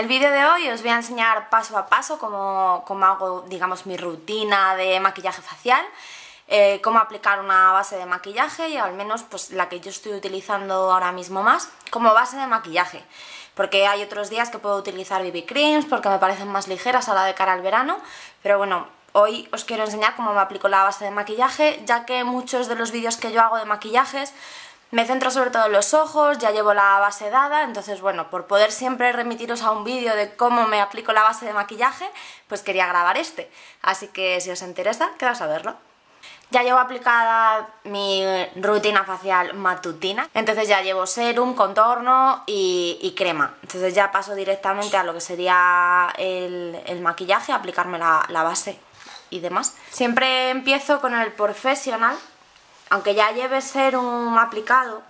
el vídeo de hoy os voy a enseñar paso a paso cómo, hago, digamos, mi rutina de maquillaje facial, eh, cómo aplicar una base de maquillaje y al menos pues la que yo estoy utilizando ahora mismo más como base de maquillaje. Porque hay otros días que puedo utilizar BB creams porque me parecen más ligeras a la de cara al verano, pero bueno, hoy os quiero enseñar cómo me aplico la base de maquillaje, ya que muchos de los vídeos que yo hago de maquillajes me centro sobre todo en los ojos, ya llevo la base dada, entonces bueno, por poder siempre remitiros a un vídeo de cómo me aplico la base de maquillaje, pues quería grabar este. Así que si os interesa, quedaos a verlo. Ya llevo aplicada mi rutina facial matutina, entonces ya llevo serum, contorno y, crema. Entonces ya paso directamente a lo que sería el, maquillaje, aplicarme la, la base y demás. Siempre empiezo con el Professional, aunque ya lleve ser un aplicado,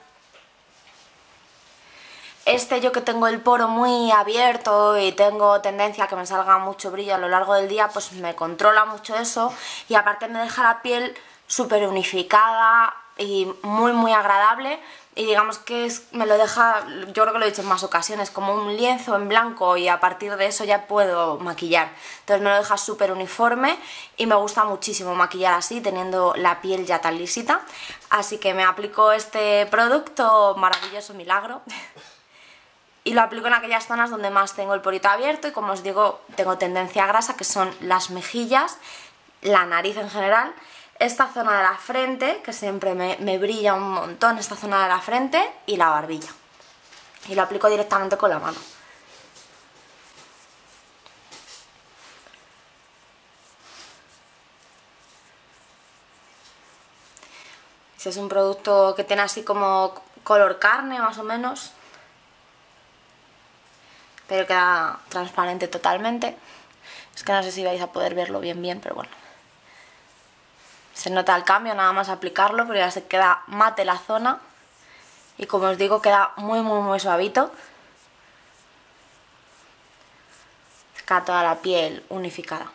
este yo que tengo el poro muy abierto y tengo tendencia a que me salga mucho brillo a lo largo del día, pues me controla mucho eso y aparte me deja la piel súper unificada y muy muy agradable y digamos que es, me lo deja, yo creo que lo he dicho en más ocasiones, como un lienzo en blanco y a partir de eso ya puedo maquillar. Entonces me lo deja súper uniforme y me gusta muchísimo maquillar así, teniendo la piel ya tan lisita. Así que me aplico este producto, maravilloso milagro. y lo aplico en aquellas zonas donde más tengo el porito abierto y como os digo, tengo tendencia a grasa, que son las mejillas, la nariz en general esta zona de la frente, que siempre me, brilla un montón, esta zona de la frente y la barbilla. Y lo aplico directamente con la mano. Ese es un producto que tiene así como color carne más o menos. Pero queda transparente totalmente. Es que no sé si vais a poder verlo bien bien, pero bueno. Se nota el cambio nada más aplicarlo, pero ya se queda mate la zona. Y como os digo, queda muy muy muy suavito. Queda toda la piel unificada.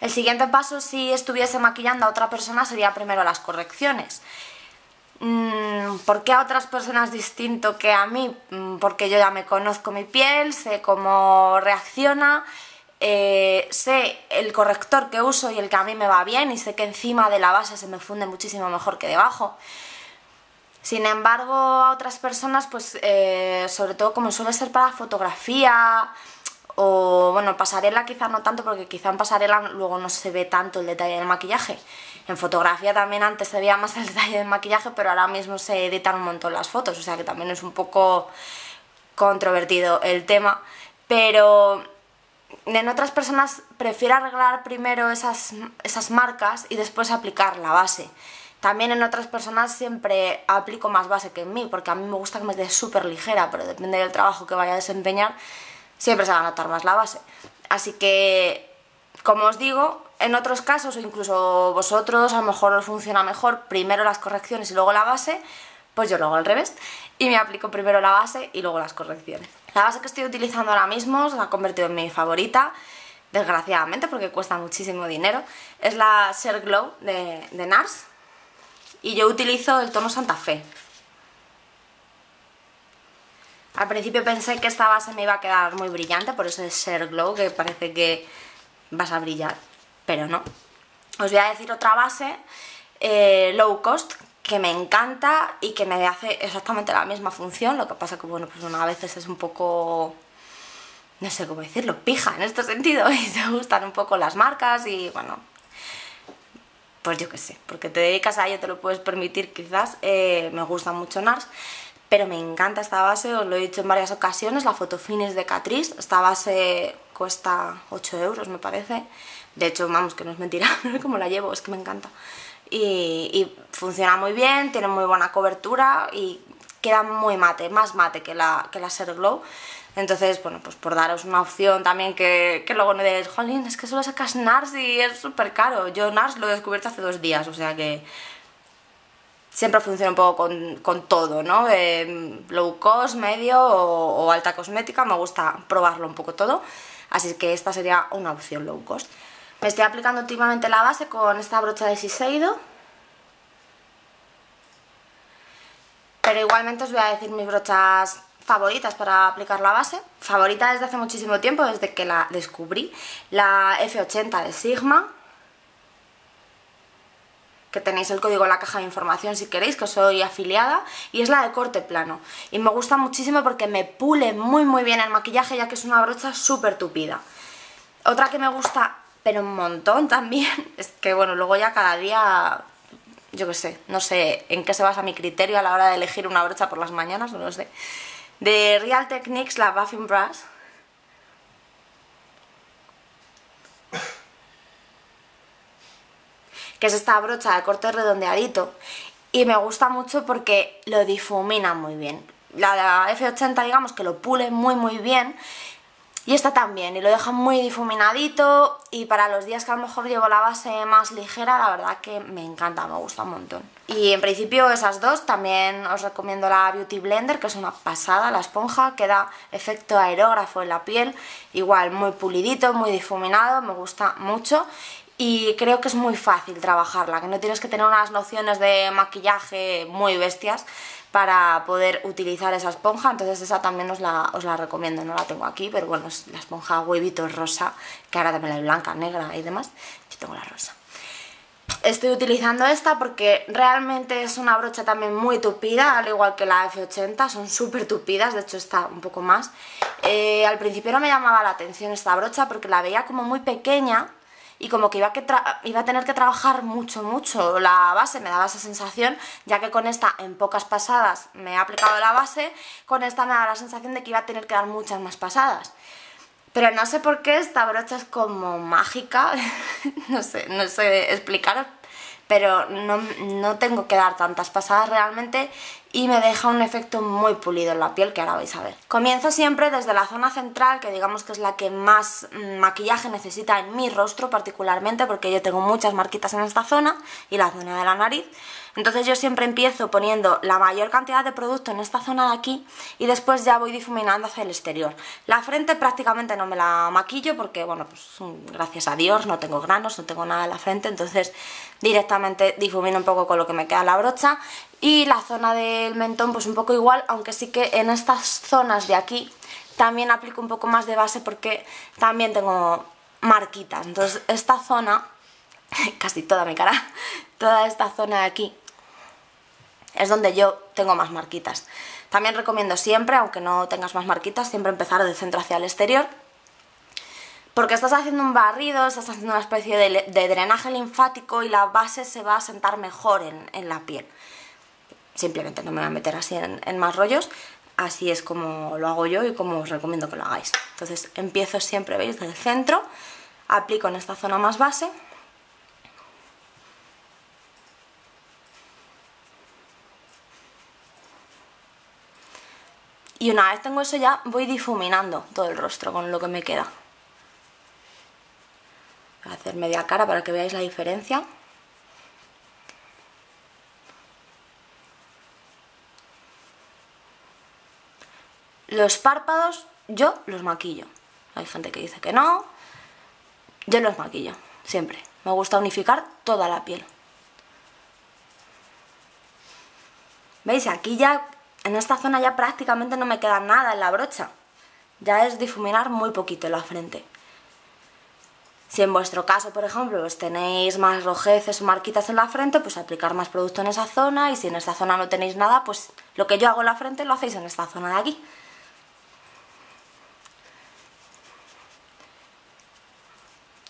El siguiente paso si estuviese maquillando a otra persona sería primero las correcciones. Mm, ¿Por qué a otras personas distinto que a mí? Mm, porque yo ya me conozco mi piel, sé cómo reacciona, eh, sé el corrector que uso y el que a mí me va bien y sé que encima de la base se me funde muchísimo mejor que debajo. Sin embargo, a otras personas, pues eh, sobre todo como suele ser para fotografía o bueno, pasarela quizá no tanto porque quizá en pasarela luego no se ve tanto el detalle del maquillaje. En fotografía también antes se veía más el detalle del maquillaje, pero ahora mismo se editan un montón las fotos, o sea que también es un poco controvertido el tema. Pero en otras personas prefiero arreglar primero esas, esas marcas y después aplicar la base. También en otras personas siempre aplico más base que en mí, porque a mí me gusta que me quede súper ligera, pero depende del trabajo que vaya a desempeñar, siempre se va a notar más la base. Así que como os digo, en otros casos, o incluso vosotros, a lo mejor os funciona mejor primero las correcciones y luego la base, pues yo lo hago al revés y me aplico primero la base y luego las correcciones. La base que estoy utilizando ahora mismo se ha convertido en mi favorita, desgraciadamente porque cuesta muchísimo dinero, es la Share Glow de, NARS y yo utilizo el tono Santa Fe. Al principio pensé que esta base me iba a quedar muy brillante, por eso es Share Glow, que parece que vas a brillar, pero no. Os voy a decir otra base eh, low cost que me encanta y que me hace exactamente la misma función, lo que pasa que bueno, pues una veces es un poco no sé cómo decirlo, pija en este sentido y te gustan un poco las marcas y bueno, pues yo qué sé, porque te dedicas a ello, te lo puedes permitir quizás, eh, me gusta mucho NARS, pero me encanta esta base, os lo he dicho en varias ocasiones, la Photofinish de Catrice, esta base cuesta 8 euros me parece, de hecho vamos que no es mentira, como la llevo, es que me encanta. Y, funciona muy bien, tiene muy buena cobertura y queda muy mate, más mate que la, que la Ser Glow. Entonces, bueno, pues por daros una opción también que, que luego no digáis, jolín, es que solo sacas NARS y es súper caro. Yo NARS lo he descubierto hace dos días, o sea que siempre funciona un poco con, todo, ¿no? low cost, medio o, alta cosmética, me gusta probarlo un poco todo, así que esta sería una opción low cost. Me estoy aplicando últimamente la base con esta brocha de Shiseido, Pero igualmente os voy a decir mis brochas favoritas para aplicar la base. Favorita desde hace muchísimo tiempo, desde que la descubrí. La F80 de Sigma. Que tenéis el código en la caja de información si queréis, que soy afiliada. Y es la de corte plano. Y me gusta muchísimo porque me pule muy muy bien el maquillaje ya que es una brocha súper tupida. Otra que me gusta, pero un montón también, es que bueno, luego ya cada día yo qué sé, no sé en qué se basa mi criterio a la hora de elegir una brocha por las mañanas, no lo sé. De Real Techniques, la Buffing Brush. Que es esta brocha de corte redondeadito. Y me gusta mucho porque lo difumina muy bien. La de F80 digamos que lo pule muy muy bien y esta también, y lo deja muy difuminadito y para los días que a lo mejor llevo la base más ligera, la verdad que me encanta, me gusta un montón. Y en principio esas dos, también os recomiendo la Beauty Blender, que es una pasada, la esponja, que da efecto aerógrafo en la piel, igual muy pulidito, muy difuminado, me gusta mucho. Y creo que es muy fácil trabajarla, que no tienes que tener unas nociones de maquillaje muy bestias, para poder utilizar esa esponja, entonces esa también os la, os la recomiendo, no la tengo aquí, pero bueno, es la esponja huevitos rosa, que ahora también la hay blanca, negra y demás, yo tengo la rosa. Estoy utilizando esta porque realmente es una brocha también muy tupida, al igual que la F80, son súper tupidas, de hecho está un poco más. Eh, al principio no me llamaba la atención esta brocha porque la veía como muy pequeña, y como que iba, a iba a tener que trabajar mucho, mucho la base, me daba esa sensación, ya que con esta en pocas pasadas me he aplicado la base, con esta me da la sensación de que iba a tener que dar muchas más pasadas. Pero no sé por qué esta brocha es como mágica, no sé, no sé explicaros, pero no, no, tengo que dar tantas pasadas realmente y me deja un efecto muy pulido en la piel que ahora vais a ver. Comienzo siempre desde la zona central, que digamos que es la que más mm, maquillaje necesita en mi rostro particularmente, porque yo tengo muchas marquitas en esta zona y la zona de la nariz. Entonces yo siempre empiezo poniendo la mayor cantidad de producto en esta zona de aquí y después ya voy difuminando hacia el exterior. La frente prácticamente no me la maquillo porque, bueno, pues gracias a Dios no tengo granos, no tengo nada en la frente, entonces directamente difumino un poco con lo que me queda la brocha y la zona del mentón pues un poco igual, aunque sí que en estas zonas de aquí también aplico un poco más de base porque también tengo marquitas, entonces esta zona, casi toda mi cara, toda esta zona de aquí es donde yo tengo más marquitas. También recomiendo siempre, aunque no tengas más marquitas, siempre empezar del centro hacia el exterior. Porque estás haciendo un barrido, estás haciendo una especie de, drenaje linfático y la base se va a sentar mejor en, la piel. Simplemente no me voy a meter así en, en más rollos, así es como lo hago yo y como os recomiendo que lo hagáis. Entonces empiezo siempre, ¿veis? Del centro, aplico en esta zona más base Y una vez tengo eso ya, voy difuminando todo el rostro con lo que me queda. Voy a hacer media cara para que veáis la diferencia. Los párpados yo los maquillo. Hay gente que dice que no. Yo los maquillo, siempre. Me gusta unificar toda la piel. ¿Veis? Aquí ya en esta zona ya prácticamente no me queda nada en la brocha. Ya es difuminar muy poquito en la frente. Si en vuestro caso, por ejemplo, pues tenéis más rojeces o marquitas en la frente, pues aplicar más producto en esa zona y si en esta zona no tenéis nada, pues lo que yo hago en la frente lo hacéis en esta zona de aquí.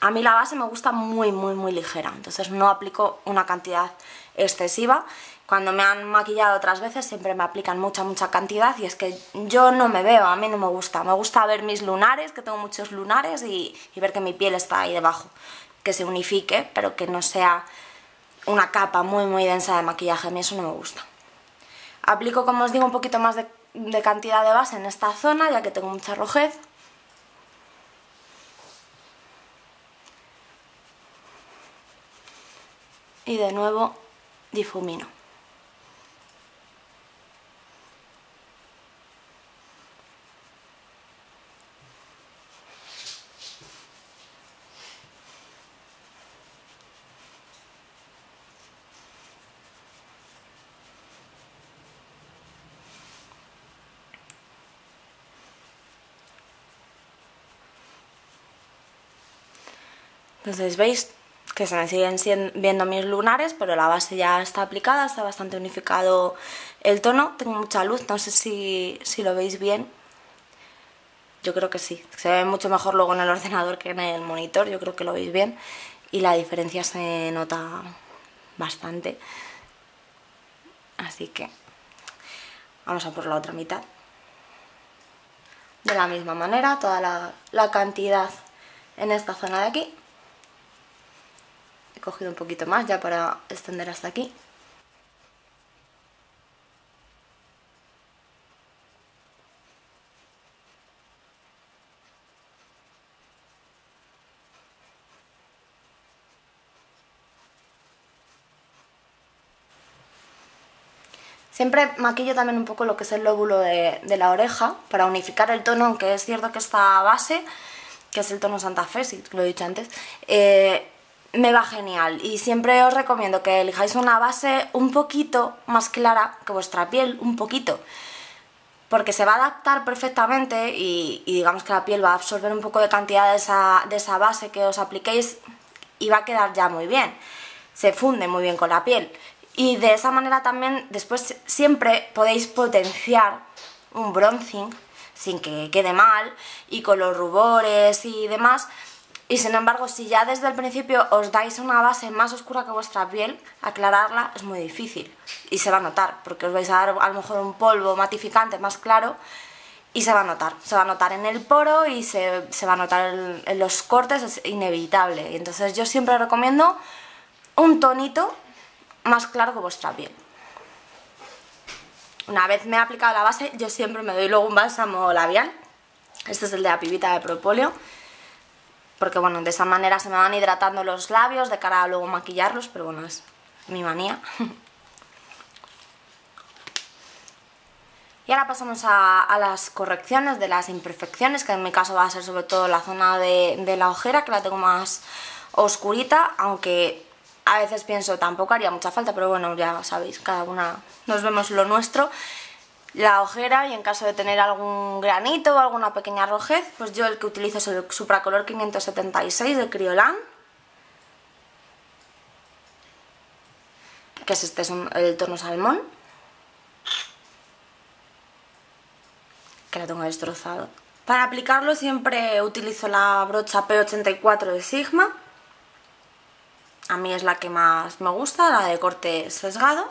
A mí la base me gusta muy, muy, muy ligera, entonces no aplico una cantidad excesiva. Cuando me han maquillado otras veces siempre me aplican mucha, mucha cantidad y es que yo no me veo, a mí no me gusta. Me gusta ver mis lunares, que tengo muchos lunares y, ver que mi piel está ahí debajo. Que se unifique, pero que no sea una capa muy, muy densa de maquillaje. A mí eso no me gusta. Aplico, como os digo, un poquito más de, de cantidad de base en esta zona, ya que tengo mucha rojez. y de nuevo difumino. Entonces, ¿veis? Que se me siguen viendo mis lunares, pero la base ya está aplicada, está bastante unificado el tono. Tengo mucha luz, no sé si, si lo veis bien. Yo creo que sí, se ve mucho mejor luego en el ordenador que en el monitor, yo creo que lo veis bien. Y la diferencia se nota bastante. Así que vamos a por la otra mitad. De la misma manera, toda la, la cantidad en esta zona de aquí cogido un poquito más ya para extender hasta aquí. Siempre maquillo también un poco lo que es el lóbulo de, la oreja para unificar el tono, aunque es cierto que esta base, que es el tono Santa Fe, si lo he dicho antes, eh, me va genial. Y siempre os recomiendo que elijáis una base un poquito más clara que vuestra piel, un poquito. Porque se va a adaptar perfectamente y, digamos que la piel va a absorber un poco de cantidad de esa, de esa base que os apliquéis y va a quedar ya muy bien. Se funde muy bien con la piel. Y de esa manera también después siempre podéis potenciar un bronzing sin que quede mal y con los rubores y demás y sin embargo, si ya desde el principio os dais una base más oscura que vuestra piel, aclararla es muy difícil y se va a notar, porque os vais a dar a lo mejor un polvo matificante más claro y se va a notar, se va a notar en el poro y se, va a notar en, los cortes, es inevitable. Entonces yo siempre recomiendo un tonito más claro que vuestra piel. Una vez me he aplicado la base, yo siempre me doy luego un bálsamo labial. Este es el de la pibita de propóleo porque bueno, de esa manera se me van hidratando los labios de cara a luego maquillarlos, pero bueno, es mi manía. Y ahora pasamos a, las correcciones de las imperfecciones, que en mi caso va a ser sobre todo la zona de, de la ojera, que la tengo más oscurita, aunque a veces pienso tampoco haría mucha falta, pero bueno, ya sabéis, cada una nos vemos lo nuestro la ojera y en caso de tener algún granito o alguna pequeña rojez, pues yo el que utilizo es el Supracolor 576 de Criolan. Que es este, es el tono salmón. Que lo tengo destrozado. Para aplicarlo siempre utilizo la brocha P84 de Sigma. A mí es la que más me gusta, la de corte sesgado.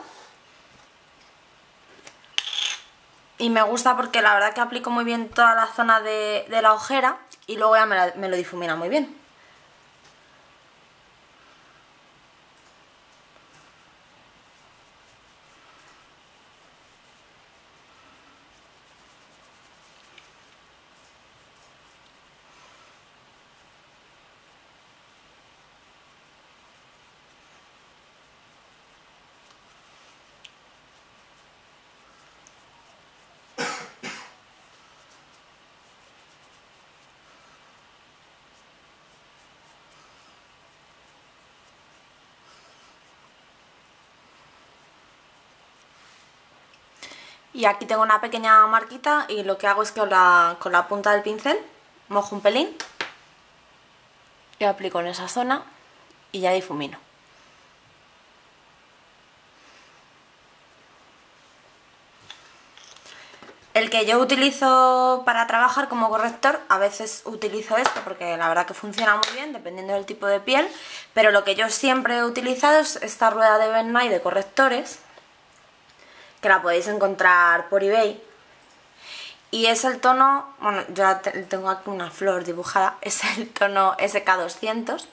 Y me gusta porque la verdad que aplico muy bien toda la zona de, la ojera y luego ya me lo difumina muy bien. Y aquí tengo una pequeña marquita y lo que hago es que con la, con la punta del pincel mojo un pelín y aplico en esa zona y ya difumino. El que yo utilizo para trabajar como corrector, a veces utilizo esto porque la verdad que funciona muy bien dependiendo del tipo de piel, pero lo que yo siempre he utilizado es esta rueda de Ben Nye de correctores, que la podéis encontrar por eBay. Y es el tono, bueno, yo tengo aquí una flor dibujada, es el tono SK200.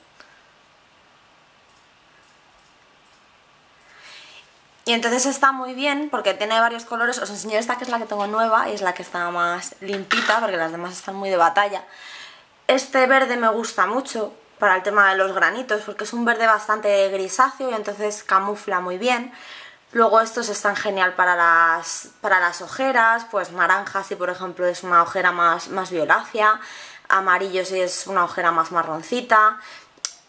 Y entonces está muy bien porque tiene varios colores, os enseño esta que es la que tengo nueva y es la que está más limpita porque las demás están muy de batalla. Este verde me gusta mucho para el tema de los granitos porque es un verde bastante grisáceo y entonces camufla muy bien. Luego estos están genial para las, para las ojeras, pues naranja si por ejemplo es una ojera más, más violácea, amarillo si es una ojera más marroncita.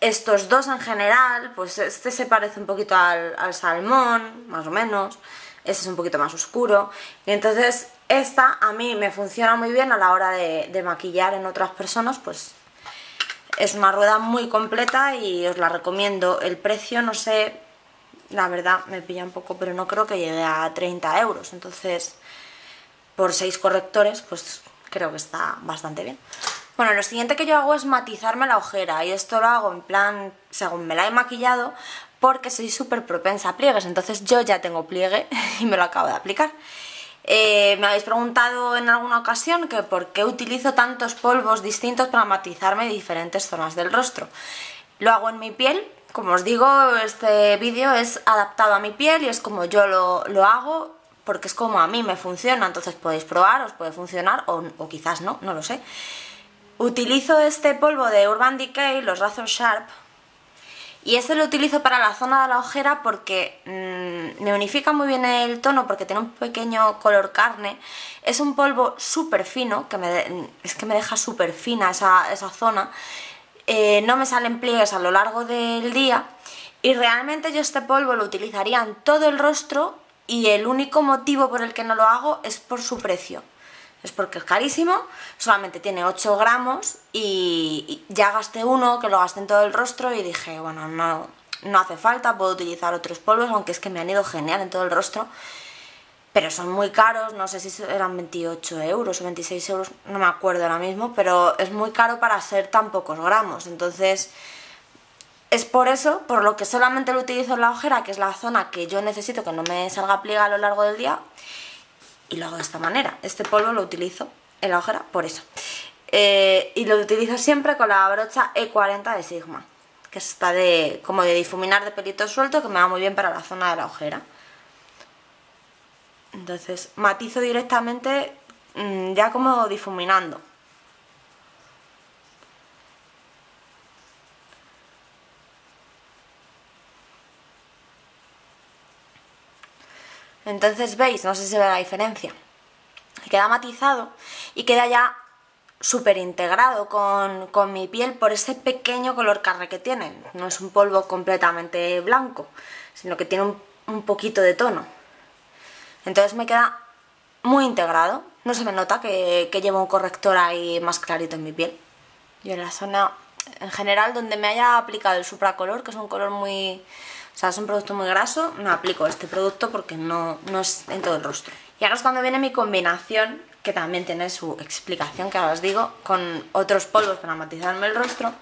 Estos dos en general, pues este se parece un poquito al, salmón, más o menos, este es un poquito más oscuro. Y entonces esta a mí me funciona muy bien a la hora de, de maquillar en otras personas, pues Es una rueda muy completa y os la recomiendo. El precio, no sé, la verdad me pilla un poco, pero no creo que llegue a 30 euros. Entonces, por 6 correctores, pues creo que está bastante bien. Bueno, lo siguiente que yo hago es matizarme la ojera y esto lo hago en plan, según me la he maquillado, porque soy súper propensa a pliegues, entonces yo ya tengo pliegue y me lo acabo de aplicar. Eh, me habéis preguntado en alguna ocasión que por qué utilizo tantos polvos distintos para matizarme diferentes zonas del rostro. Lo hago en mi piel, como os digo, este vídeo es adaptado a mi piel y es como yo lo, hago porque es como a mí me funciona, entonces podéis probar, os puede funcionar o, quizás no, no lo sé. Utilizo este polvo de Urban Decay, los Razor Sharp, y este lo utilizo para la zona de la ojera porque mm, me unifica muy bien el tono porque tiene un pequeño color carne. Es un polvo súper fino, que me es que me deja súper fina esa, zona. Eh, no me salen pliegues a lo largo del día. Y realmente yo este polvo lo utilizaría en todo el rostro y el único motivo por el que no lo hago es por su precio es porque es carísimo, solamente tiene 8 gramos y, ya gasté uno que lo gasté en todo el rostro y dije, bueno, no, no hace falta, puedo utilizar otros polvos, aunque es que me han ido genial en todo el rostro, pero son muy caros, no sé si eran 28 euros o 26 euros, no me acuerdo ahora mismo, pero es muy caro para ser tan pocos gramos, entonces... Es por eso, por lo que solamente lo utilizo en la ojera, que es la zona que yo necesito que no me salga pliega a lo largo del día, y lo hago de esta manera. Este polvo lo utilizo en la ojera por eso. Eh, y lo utilizo siempre con la brocha E40 de Sigma, que está de, como de difuminar de pelito suelto, que me va muy bien para la zona de la ojera. Entonces matizo directamente mm, ya como difuminando. Entonces, ¿veis? No sé si ve la diferencia. Queda matizado y queda ya súper integrado con, mi piel por ese pequeño color carne que tiene. No es un polvo completamente blanco, sino que tiene un, poquito de tono. Entonces me queda muy integrado. No se me nota que, que llevo un corrector ahí más clarito en mi piel. Yo en la zona, en general, donde me haya aplicado el supracolor, que es un color muy o sea, es un producto muy graso, no aplico este producto porque no, no es en todo el rostro. Y ahora es cuando viene mi combinación, que también tiene su explicación, que ahora os digo, con otros polvos para matizarme el rostro.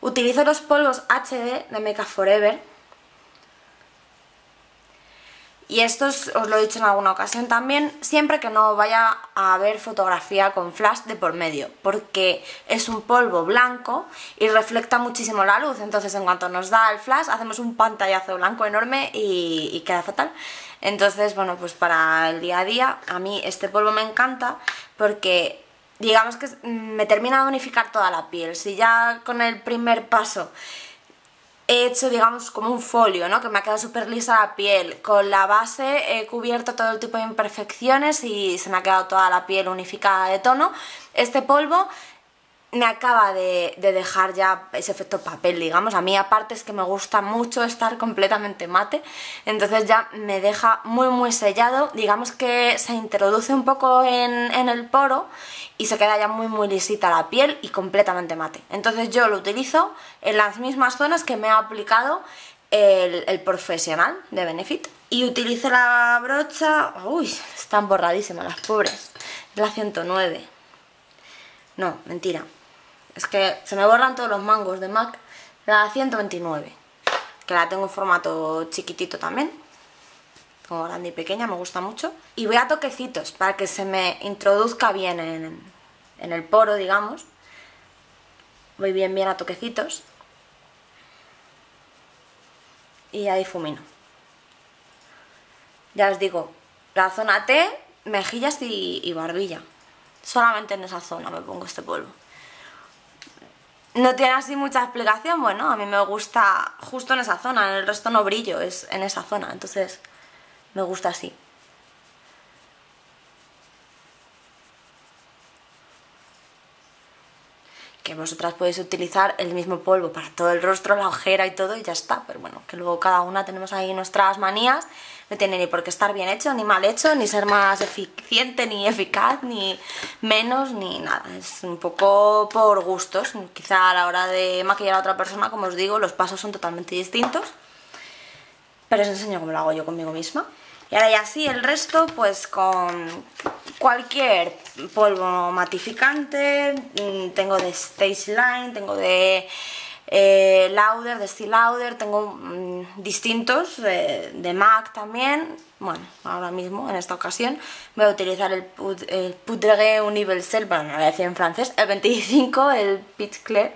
Utilizo los polvos HD de Make Forever, y esto os lo he dicho en alguna ocasión también, siempre que no vaya a haber fotografía con flash de por medio, porque es un polvo blanco y refleja muchísimo la luz, entonces en cuanto nos da el flash hacemos un pantallazo blanco enorme y, y queda fatal. Entonces, bueno, pues para el día a día a mí este polvo me encanta porque digamos que me termina de unificar toda la piel. Si ya con el primer paso he hecho, digamos, como un folio, ¿no? Que me ha quedado súper lisa la piel. Con la base he cubierto todo el tipo de imperfecciones y se me ha quedado toda la piel unificada de tono. Este polvo me acaba de, dejar ya ese efecto papel, digamos. A mí aparte es que me gusta mucho estar completamente mate, entonces ya me deja muy muy sellado. Digamos que se introduce un poco en, el poro y se queda ya muy muy lisita la piel y completamente mate. Entonces yo lo utilizo en las mismas zonas que me ha aplicado el, profesional de Benefit. Y utilizo la brocha... Uy, están borradísimas las pobres. la 109. No, mentira. Es que se me borran todos los mangos de MAC. La 129. Que la tengo en formato chiquitito también como grande y pequeña, me gusta mucho. Y voy a toquecitos para que se me introduzca bien en, en el poro, digamos. Voy bien, bien a toquecitos. Y ya difumino. Ya os digo, la zona T, mejillas y, y barbilla. Solamente en esa zona me pongo este polvo. No tiene así mucha explicación, bueno, a mí me gusta justo en esa zona, en el resto no brillo, es en esa zona, entonces me gusta así. Que vosotras podéis utilizar el mismo polvo para todo el rostro, la ojera y todo y ya está, pero bueno, que luego cada una tenemos ahí nuestras manías, no tiene ni por qué estar bien hecho, ni mal hecho, ni ser más eficiente, ni eficaz, ni menos ni nada, es un poco por gustos, quizá a la hora de maquillar a otra persona, como os digo, los pasos son totalmente distintos, pero os enseño cómo lo hago yo conmigo misma. Y ahora ya sí, el resto pues con cualquier polvo matificante, mm, tengo de Stage Line, tengo de eh, Lauder, de Steel Lauder, tengo mm, distintos, de MAC también, bueno, ahora mismo, en esta ocasión, voy a utilizar el, Poudre Universel, bueno, no lo voy a decir en francés, el 25, el Peach Clair,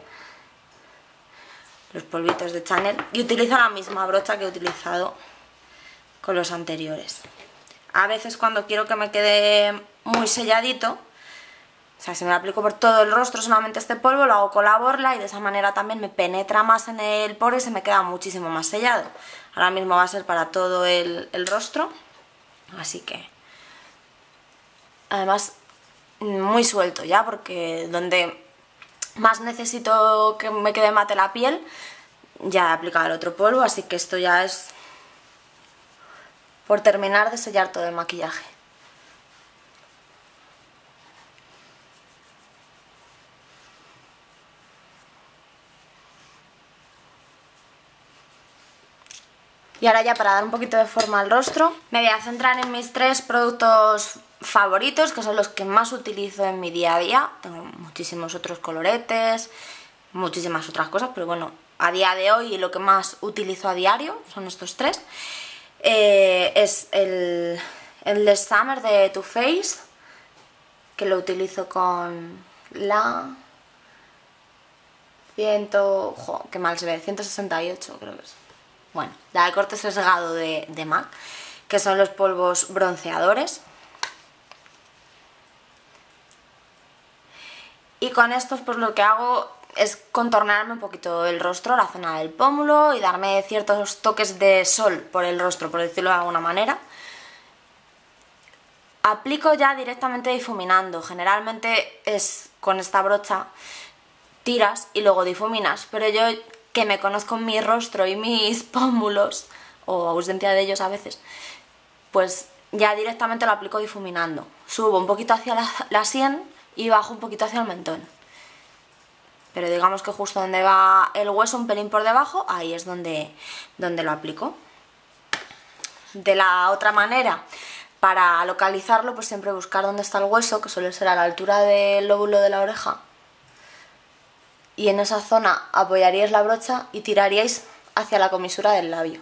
los polvitos de Chanel, y utilizo la misma brocha que he utilizado con los anteriores. A veces cuando quiero que me quede muy selladito, o sea, si me lo aplico por todo el rostro solamente este polvo, lo hago con la borla y de esa manera también me penetra más en el poro y se me queda muchísimo más sellado. Ahora mismo va a ser para todo el, rostro, así que... Además, muy suelto ya, porque donde más necesito que me quede mate la piel, ya he aplicado el otro polvo, así que esto ya es por terminar de sellar todo el maquillaje. Y ahora ya para dar un poquito de forma al rostro, me voy a centrar en mis tres productos favoritos, que son los que más utilizo en mi día a día. Tengo muchísimos otros coloretes, muchísimas otras cosas, pero bueno, a día de hoy lo que más utilizo a diario son estos tres. Eh, es el, el de Summer de Too Faced, que lo utilizo con la... 100... Jo, mal se ve, 168 creo que es bueno, la corte sesgado de, de MAC, que son los polvos bronceadores. Y con estos pues lo que hago es contornarme un poquito el rostro, la zona del pómulo y darme ciertos toques de sol por el rostro, por decirlo de alguna manera. Aplico ya directamente difuminando, generalmente es con esta brocha tiras y luego difuminas, pero yo que me conozco mi rostro y mis pómulos, o ausencia de ellos a veces, pues ya directamente lo aplico difuminando. Subo un poquito hacia la, la sien y bajo un poquito hacia el mentón. Pero digamos que justo donde va el hueso, un pelín por debajo, ahí es donde, donde lo aplico. De la otra manera, para localizarlo, pues siempre buscar dónde está el hueso, que suele ser a la altura del lóbulo de la oreja, y en esa zona apoyaríais la brocha y tiraríais hacia la comisura del labio,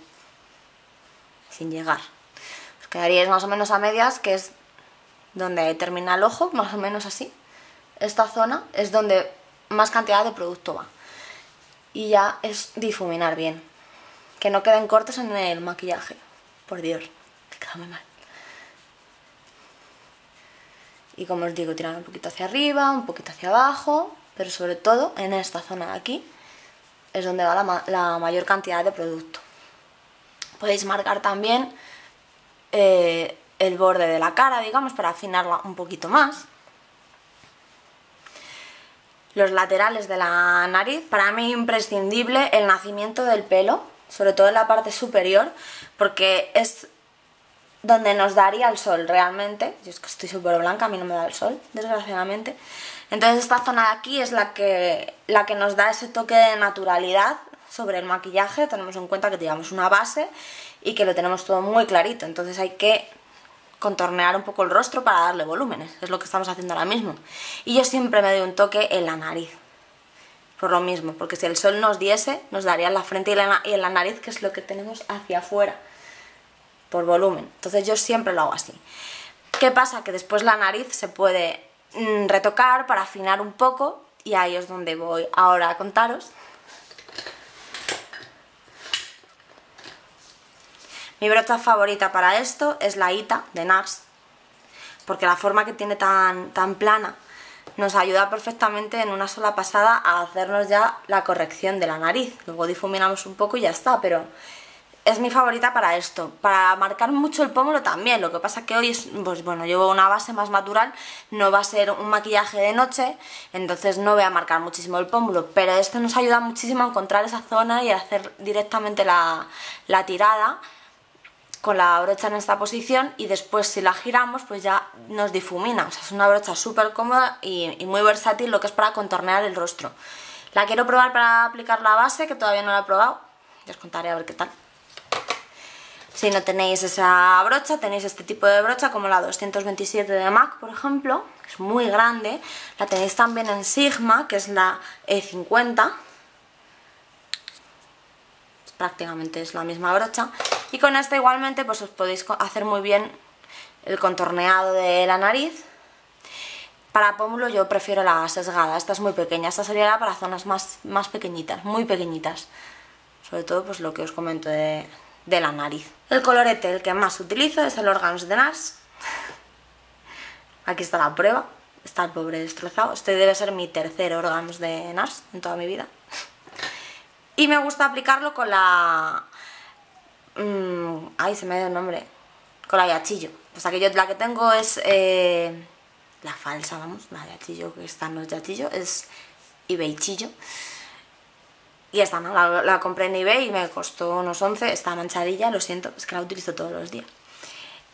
sin llegar. Os quedaríais más o menos a medias, que es donde termina el ojo, más o menos así. Esta zona es donde más cantidad de producto va. Y ya es difuminar bien. Que no queden cortes en el maquillaje. Por Dios, que queda muy mal. Y como os digo, tirar un poquito hacia arriba, un poquito hacia abajo pero sobre todo en esta zona de aquí es donde va la, mayor cantidad de producto. Podéis marcar también eh, el borde de la cara, digamos, para afinarla un poquito más. Los laterales de la nariz, para mí imprescindible el nacimiento del pelo, sobre todo en la parte superior, porque es donde nos daría el sol realmente. Yo es que estoy súper blanca, a mí no me da el sol, desgraciadamente. Entonces esta zona de aquí es la que, la que nos da ese toque de naturalidad sobre el maquillaje. Tenemos en cuenta que llevamos una base y que lo tenemos todo muy clarito. Entonces hay que contornear un poco el rostro para darle volúmenes. Es lo que estamos haciendo ahora mismo. Y yo siempre me doy un toque en la nariz. Por lo mismo, porque si el sol nos diese, nos daría en la frente y en la nariz, que es lo que tenemos hacia afuera, por volumen. Entonces yo siempre lo hago así. ¿Qué pasa? Que después la nariz se puede Mm, retocar para afinar un poco y ahí es donde voy ahora a contaros. Mi brocha favorita para esto es la Ita de NARS porque la forma que tiene tan, tan plana nos ayuda perfectamente en una sola pasada a hacernos ya la corrección de la nariz. Luego difuminamos un poco y ya está, pero es mi favorita para esto. Para marcar mucho el pómulo también, lo que pasa que hoy es, pues bueno, llevo una base más natural, no va a ser un maquillaje de noche, entonces no voy a marcar muchísimo el pómulo, pero esto nos ayuda muchísimo a encontrar esa zona y a hacer directamente la, tirada con la brocha en esta posición y después si la giramos pues ya nos difumina. O sea, es una brocha súper cómoda y, muy versátil lo que es para contornear el rostro. La quiero probar para aplicar la base, que todavía no la he probado. Os contaré a ver qué tal. Si no tenéis esa brocha, tenéis este tipo de brocha como la 227 de MAC, por ejemplo, es muy grande. La tenéis también en Sigma, que es la E50. Prácticamente es la misma brocha. Y con esta igualmente pues os podéis hacer muy bien el contorneado de la nariz. Para pómulo yo prefiero la sesgada, esta es muy pequeña, esta sería para zonas más, más pequeñitas, muy pequeñitas. Sobre todo pues lo que os comento de, de la nariz. El colorete, el que más utilizo, es el Organs de NARS. Aquí está la prueba. Está el pobre destrozado. Este debe ser mi tercer Organs de NARS en toda mi vida. Y me gusta aplicarlo con la... Mmm, ay, se me ha ido el nombre. Con la yachillo. O sea que yo la que tengo es... Eh, la falsa, vamos, la yachillo que está en los yachillos. Es Ibeichillo. Y esta no, la, compré en eBay y me costó unos 11, está manchadilla, lo siento, es que la utilizo todos los días.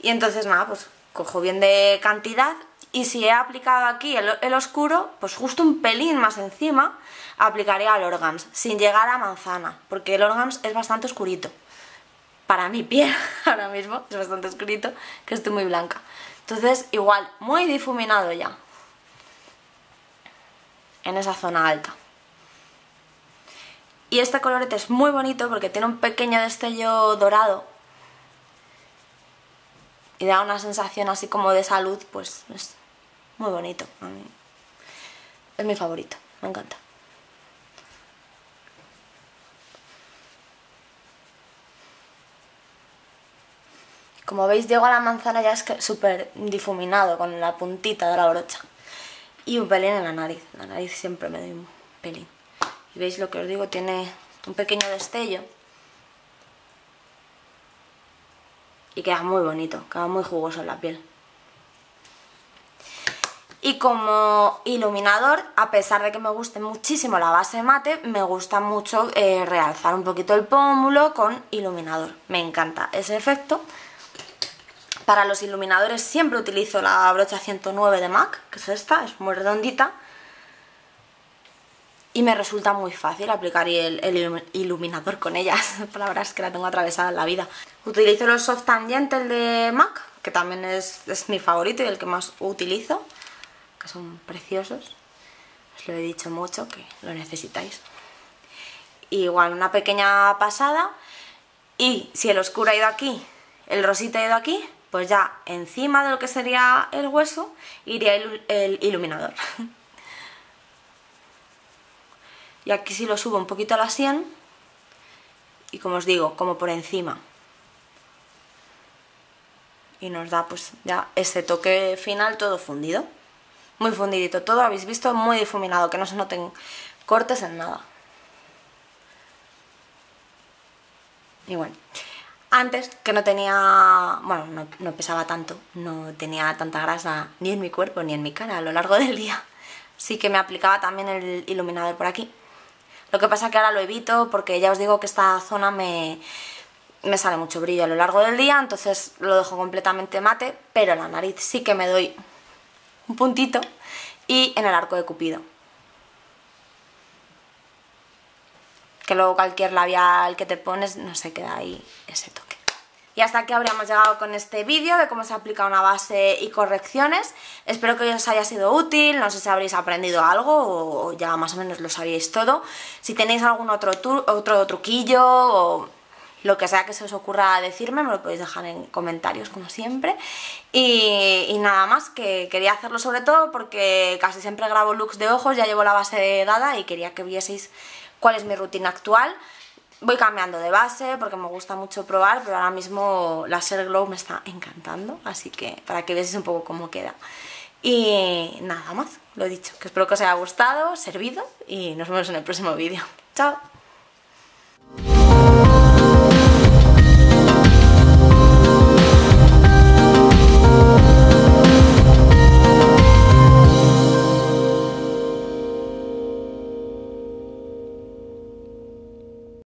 Y entonces nada, pues cojo bien de cantidad y si he aplicado aquí el, oscuro, pues justo un pelín más encima aplicaría el Orgams, sin llegar a manzana, porque el Orgams es bastante oscurito. Para mi piel ahora mismo es bastante oscurito, que estoy muy blanca. Entonces igual, muy difuminado ya. En esa zona alta. Y este colorete es muy bonito porque tiene un pequeño destello dorado. Y da una sensación así como de salud, pues es muy bonito. Es mi favorito, me encanta. Como veis llego a la manzana ya es súper difuminado con la puntita de la brocha. Y un pelín en la nariz, la nariz siempre me doy un pelín. Y veis lo que os digo, tiene un pequeño destello. Y queda muy bonito, queda muy jugoso en la piel. Y como iluminador, a pesar de que me guste muchísimo la base mate, me gusta mucho eh, realzar un poquito el pómulo con iluminador. Me encanta ese efecto. Para los iluminadores siempre utilizo la brocha 109 de MAC, que es esta, es muy redondita y me resulta muy fácil aplicar el, iluminador con ella, palabras que la tengo atravesada en la vida. Utilizo los Soft and Gentle de MAC, que también es, mi favorito y el que más utilizo, que son preciosos. Os lo he dicho mucho, que lo necesitáis. igual una pequeña pasada y si el oscuro ha ido aquí, el rosita ha ido aquí, pues ya encima de lo que sería el hueso iría el iluminador. y aquí sí lo subo un poquito a la 100 y como os digo, como por encima. Y nos da pues ya ese toque final todo fundido. Muy fundidito, todo habéis visto muy difuminado, que no se noten cortes en nada. Y bueno antes que no tenía, bueno, no, pesaba tanto, no tenía tanta grasa ni en mi cuerpo ni en mi cara a lo largo del día. Sí que me aplicaba también el iluminador por aquí. Lo que pasa que ahora lo evito porque ya os digo que esta zona me, me sale mucho brillo a lo largo del día, entonces lo dejo completamente mate, pero la nariz sí que me doy un puntito y en el arco de cupido. Que luego cualquier labial que te pones no se queda ahí ese toque. Y hasta aquí habríamos llegado con este vídeo de cómo se aplica una base y correcciones. Espero que os haya sido útil, no sé si habréis aprendido algo o ya más o menos lo sabíais todo. Si tenéis algún otro, otro truquillo o lo que sea que se os ocurra decirme, me lo podéis dejar en comentarios como siempre. Y, nada más, que quería hacerlo sobre todo porque casi siempre grabo looks de ojos, ya llevo la base dada y quería que vieseis cuál es mi rutina actual. Voy cambiando de base porque me gusta mucho probar, pero ahora mismo la Laser Glow me está encantando, así que para que veáis un poco cómo queda. Y nada más, lo dicho, que espero que os haya gustado, servido y nos vemos en el próximo vídeo. ¡Chao!